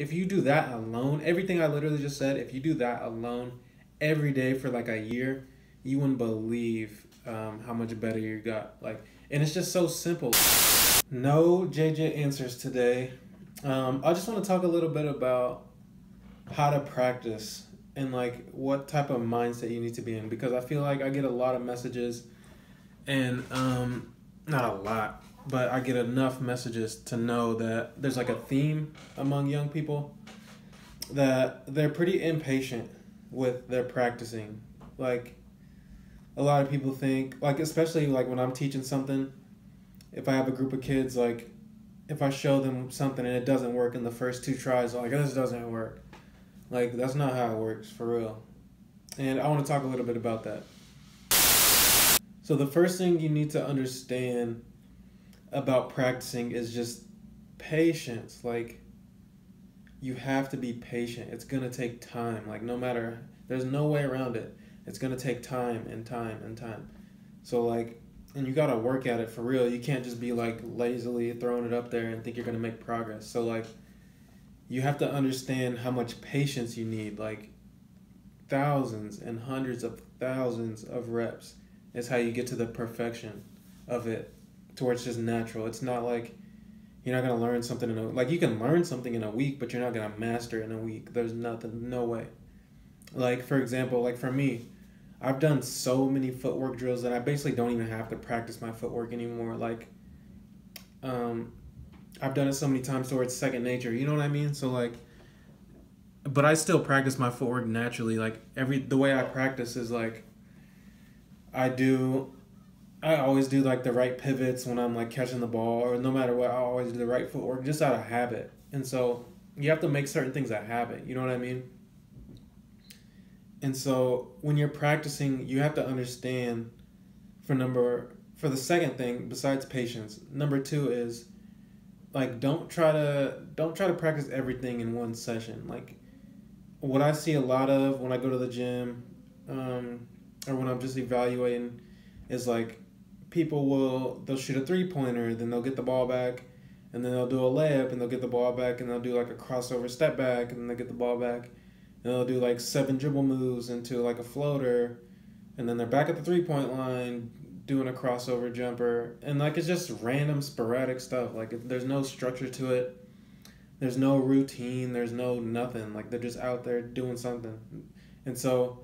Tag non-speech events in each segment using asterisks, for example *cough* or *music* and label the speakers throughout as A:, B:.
A: if you do that alone, everything I literally just said, if you do that alone every day for like a year, you wouldn't believe um, how much better you got. Like, and it's just so simple. No JJ answers today. Um, I just want to talk a little bit about how to practice and like what type of mindset you need to be in because I feel like I get a lot of messages and um, not a lot, but I get enough messages to know that there's like a theme among young people that they're pretty impatient with their practicing. Like a lot of people think like especially like when I'm teaching something, if I have a group of kids like if I show them something and it doesn't work in the first two tries, like this doesn't work. Like that's not how it works for real. And I want to talk a little bit about that. So the first thing you need to understand about practicing is just patience. Like you have to be patient. It's going to take time. Like no matter there's no way around it. It's going to take time and time and time. So like and you got to work at it for real. You can't just be like lazily throwing it up there and think you're going to make progress. So like you have to understand how much patience you need like thousands and hundreds of thousands of reps is how you get to the perfection of it to where it's just natural it's not like you're not to learn something in a like you can learn something in a week but you're not to master it in a week there's nothing no way like for example like for me i've done so many footwork drills that i basically don't even have to practice my footwork anymore like um I've done it so many times to it's second nature. You know what I mean? So like, but I still practice my footwork naturally. Like every the way I practice is like, I do, I always do like the right pivots when I'm like catching the ball, or no matter what, I always do the right footwork just out of habit. And so you have to make certain things a habit. You know what I mean? And so when you're practicing, you have to understand for number for the second thing besides patience. Number two is like don't try to don't try to practice everything in one session like what i see a lot of when i go to the gym um, or when i'm just evaluating is like people will they'll shoot a three pointer then they'll get the ball back and then they'll do a layup and they'll get the ball back and they'll do like a crossover step back and then they get the ball back. And they'll do like seven dribble moves into like a floater and then they're back at the three point line doing a crossover jumper. And like it's just random sporadic stuff. Like there's no structure to it. There's no routine. There's no nothing. Like they're just out there doing something. And so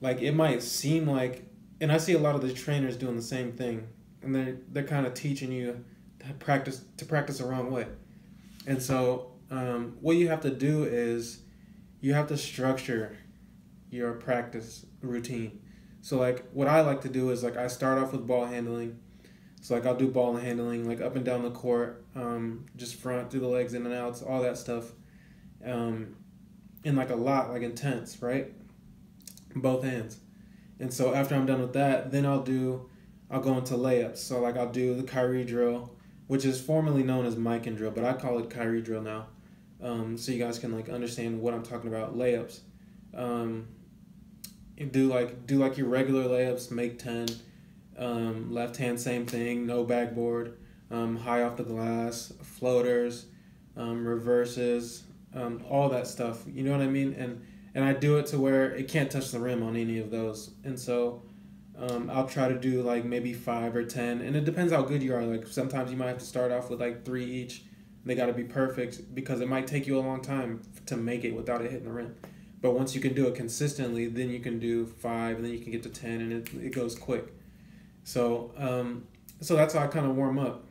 A: like it might seem like and i see a lot of the trainers doing the same thing and they're they're kind of teaching you to practice to practice the wrong way and so um, what you have to do is you have to structure your practice routine so like what I like to do is like I start off with ball handling. So like I'll do ball handling like up and down the court, um, just front through the legs in and outs, all that stuff, um, in like a lot like intense, right? Both hands. And so after I'm done with that, then I'll do, I'll go into layups. So like I'll do the Kyrie drill, which is formerly known as Mikan drill, but I call it Kyrie drill now, um, so you guys can like understand what I'm talking about. Layups. Um, do like do like your regular layups, make ten. Um, left hand, same thing, no backboard, um, high off the glass, floaters, um, reverses, um, all that stuff. You know what I mean? And and I do it to where it can't touch the rim on any of those. And so um, I'll try to do like maybe five or ten, and it depends how good you are. Like sometimes you might have to start off with like three each. They got to be perfect because it might take you a long time to make it without it hitting the rim. But once you can do it consistently, then you can do five, and then you can get to ten, and it, it goes quick. So um, so that's how I kind of warm up,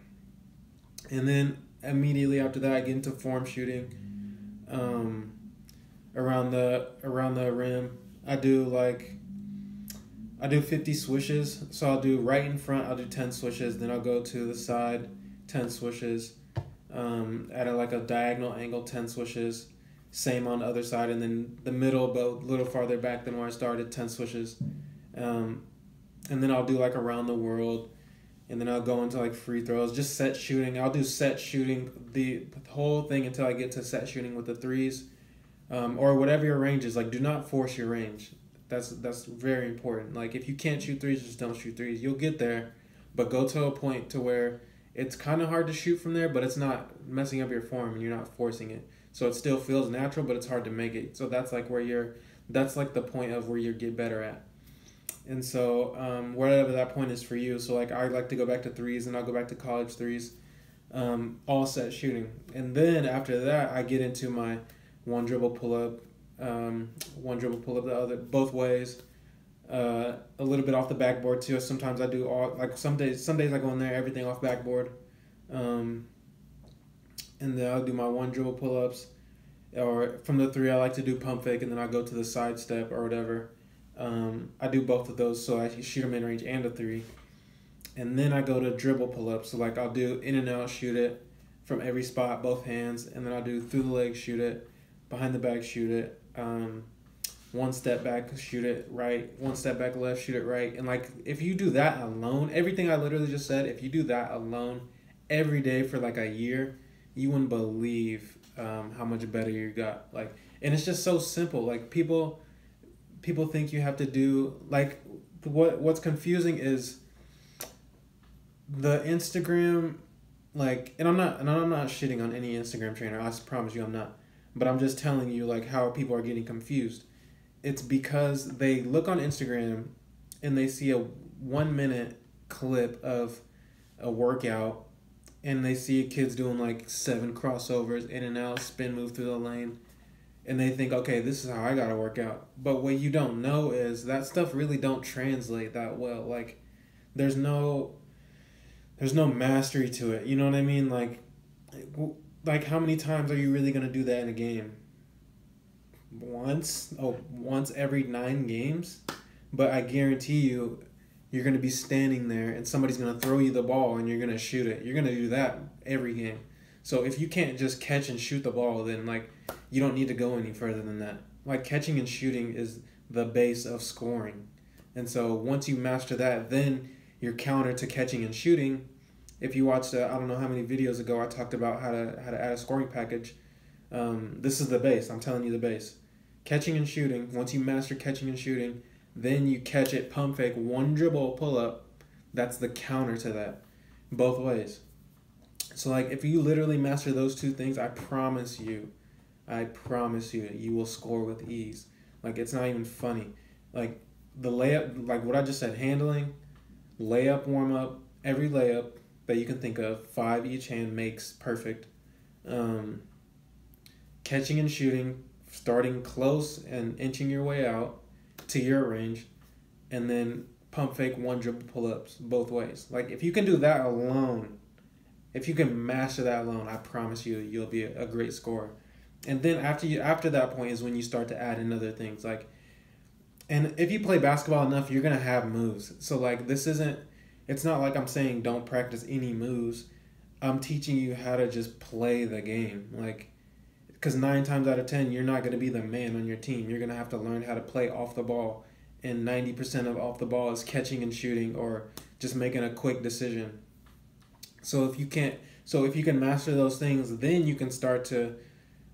A: and then immediately after that, I get into form shooting. Um, around the around the rim, I do like I do 50 swishes. So I'll do right in front, I'll do 10 swishes. Then I'll go to the side, 10 swishes. Um, at a, like a diagonal angle, 10 swishes same on the other side, and then the middle, but a little farther back than where I started, 10 swishes. Um, and then I'll do like around the world, and then I'll go into like free throws, just set shooting. I'll do set shooting the whole thing until I get to set shooting with the threes, um, or whatever your range is. Like, do not force your range. That's that's very important. Like, if you can't shoot threes, just don't shoot threes. You'll get there, but go to a point to where it's kind of hard to shoot from there, but it's not messing up your form and you're not forcing it. So it still feels natural, but it's hard to make it. So that's like where you're. That's like the point of where you get better at. And so um, whatever that point is for you. So like I like to go back to threes, and I'll go back to college threes, um, all set shooting, and then after that I get into my one dribble pull up, um, one dribble pull up the other both ways. Uh, a little bit off the backboard too. Sometimes I do all like some days. Some days I go in there everything off backboard, um, and then I'll do my one dribble pull ups, or from the three I like to do pump fake, and then I go to the side step or whatever. Um, I do both of those, so I shoot them in range and a three, and then I go to dribble pull up. So like I'll do in and out, shoot it from every spot, both hands, and then I'll do through the leg, shoot it, behind the back, shoot it. Um, one step back, shoot it right, one step back left, shoot it right. And like if you do that alone, everything I literally just said, if you do that alone every day for like a year, you wouldn't believe um, how much better you got. Like and it's just so simple. Like people people think you have to do like what what's confusing is the Instagram like and I'm not and I'm not shitting on any Instagram trainer. I promise you I'm not. But I'm just telling you like how people are getting confused it's because they look on Instagram and they see a one minute clip of a workout and they see kids doing like seven crossovers in and out, spin move through the lane, and they think, okay, this is how I gotta work out. But what you don't know is that stuff really don't translate that well. Like, there's no, there's no mastery to it. You know what I mean? Like, like how many times are you really gonna do that in a game? once? Oh once every nine games? But i guarantee you you're to be standing there and somebody's to throw you the ball and you're to shoot it. You're to do that every game. So if you can't just catch and shoot the ball then like you don't need to go any further than that. Like catching and shooting is the base of scoring. And so once you master that then your counter to catching and shooting if you watched uh, i don't know how many videos ago i talked about how to how to add a scoring package um, this is the base i'm telling you the base catching and shooting. Once you master catching and shooting, then you catch it, pump fake, one dribble, pull up. That's the counter to that, both ways. So like if you literally master those two things, I promise you, I promise you, you will score with ease. Like it's not even funny. Like the layup, like what I just said, handling, layup, warm up, every layup that you can think of, five each hand makes perfect. Um, catching and shooting, starting close and inching your way out to your range, and then pump fake one dribble pull ups both ways. Like if you can do that alone, if you can master that alone, I promise you you'll be a, great scorer. And then after you after that point is when you start to add in other things like and if you play basketball enough, you're gonna have moves. So like this isn't it's not like I'm saying don't practice any moves. I'm teaching you how to just play the game. Like because nine times out of ten you're not going to be the man on your team you're going to have to learn how to play off the ball and 90% of off the ball is catching and shooting or just making a quick decision so if you can't so if you can master those things then you can start to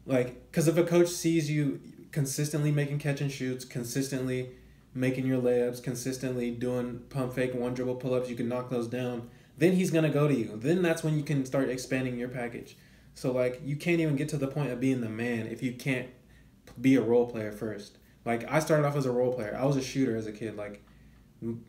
A: like because if a coach sees you consistently making catch and shoots consistently making your layups consistently doing pump fake one dribble pull-ups you can knock those down then he's to go to you then that's when you can start expanding your package so like you can't even get to the point of being the man if you can't be a role player first. Like I started off as a role player. I was a shooter as a kid. Like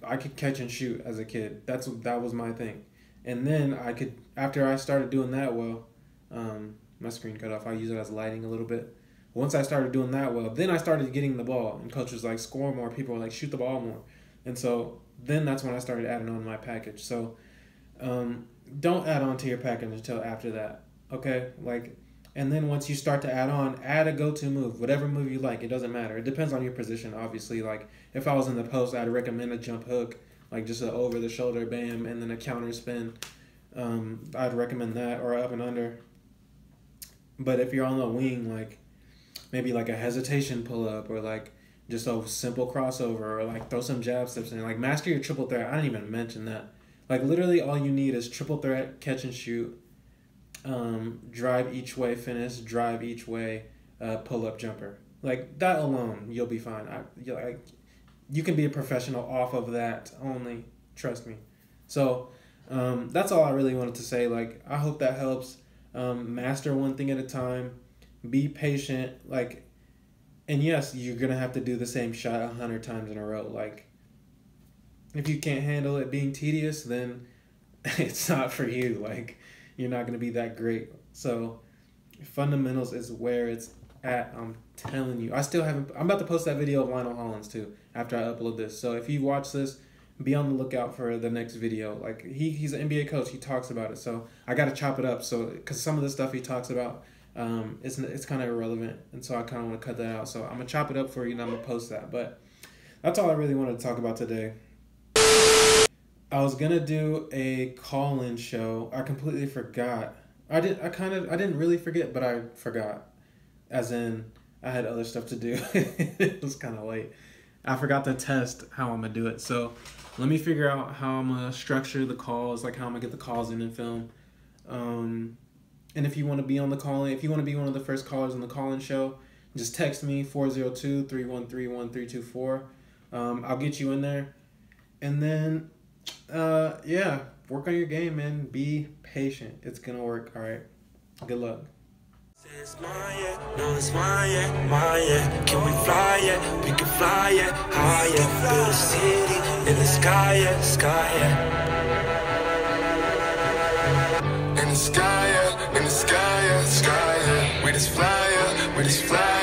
A: I could catch and shoot as a kid. That's that was my thing. And then I could after I started doing that well, um, my screen cut off. I use it as lighting a little bit. Once I started doing that well, then I started getting the ball, and coaches like score more. People were like shoot the ball more, and so then that's when I started adding on my package. So um, don't add on to your package until after that. Okay, like, and then once you start to add on, add a go-to move, whatever move you like. It doesn't matter. It depends on your position, obviously. Like, if I was in the post, I'd recommend a jump hook, like just an over-the-shoulder bam, and then a counter spin. Um, I'd recommend that or up and under. But if you're on the wing, like maybe like a hesitation pull up or like just a simple crossover or like throw some jab steps in, like master your triple threat. I didn't even mention that. Like literally, all you need is triple threat, catch and shoot um, drive each way finish, drive each way uh, pull up jumper. Like that alone, you'll be fine. I, you, like, you can be a professional off of that only. Trust me. So um, that's all I really wanted to say. Like I hope that helps. Um, master one thing at a time. Be patient. Like, and yes, you're gonna have to do the same shot a hundred times in a row. Like, if you can't handle it being tedious, then *laughs* it's not for you. Like, you're not gonna be that great. So, fundamentals is where it's at. I'm telling you. I still haven't. I'm about to post that video of Lionel Hollins too after I upload this. So if you watch this, be on the lookout for the next video. Like he, he's an NBA coach. He talks about it. So I got to chop it up. So because some of the stuff he talks about, um, it's it's kind of irrelevant, and so I kind of want to cut that out. So I'm gonna chop it up for you, and I'm gonna post that. But that's all I really wanted to talk about today. I was gonna do a call-in show. I completely forgot. I did. I kind of. I didn't really forget, but I forgot. As in, I had other stuff to do. *laughs* it was kind of late. I forgot to test how I'm gonna do it. So let me figure out how I'm gonna structure the calls, like how I'm gonna get the calls in and film. Um, and if you want to be on the call if you want to be one of the first callers on the call in show, just text me 402 313 1324. Um, I'll get you in there. And then, uh, yeah, work on your game, man. Be patient. It's gonna work. All right. Good luck. It's yeah. No, it's yeah. Yeah. Can we fly, yeah? We can fly, yeah. Higher. Build a city in the sky, yeah. Sky, yeah. In the sky this flyer, with this flyer.